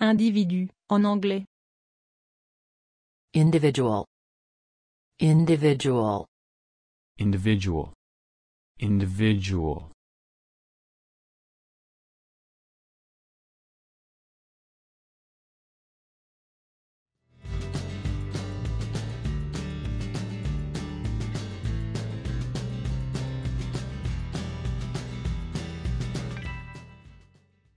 Individu, en anglais. Individual. Individual. individual, individual,